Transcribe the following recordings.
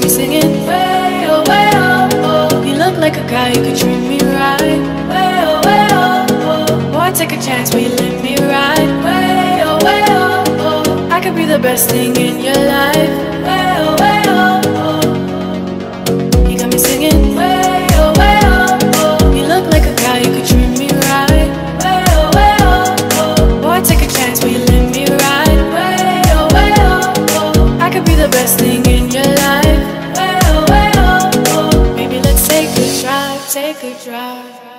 me singing way oh way oh oh. You look like a guy who could treat me right. Way oh way oh oh. Boy, take a chance, will you let me ride? Way oh way oh oh. I could be the best thing in your life. Way oh way oh oh. You got me singing way oh way oh oh. You look like a guy who could treat me right. Way oh way oh oh. Boy, take a chance, will you let me ride? Way oh way oh oh. I could be the best thing in your life. Drive.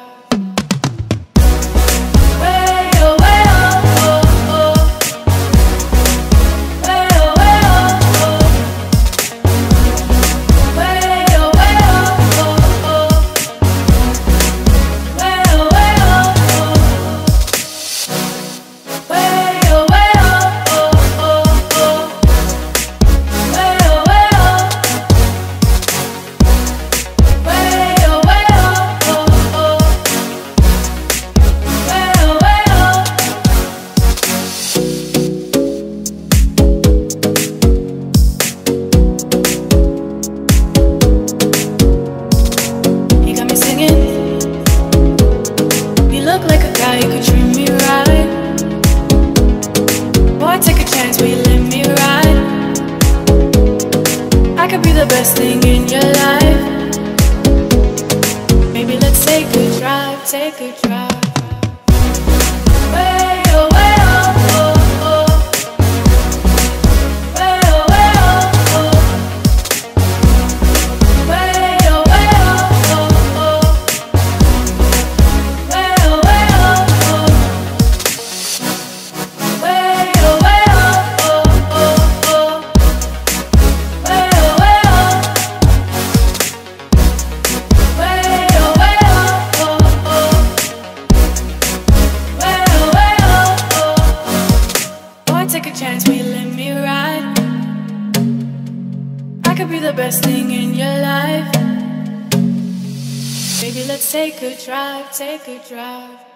Thing in your life. Maybe let's take a drive, take a drive. Me ride? I could be the best thing in your life. Baby, let's take a drive, take a drive.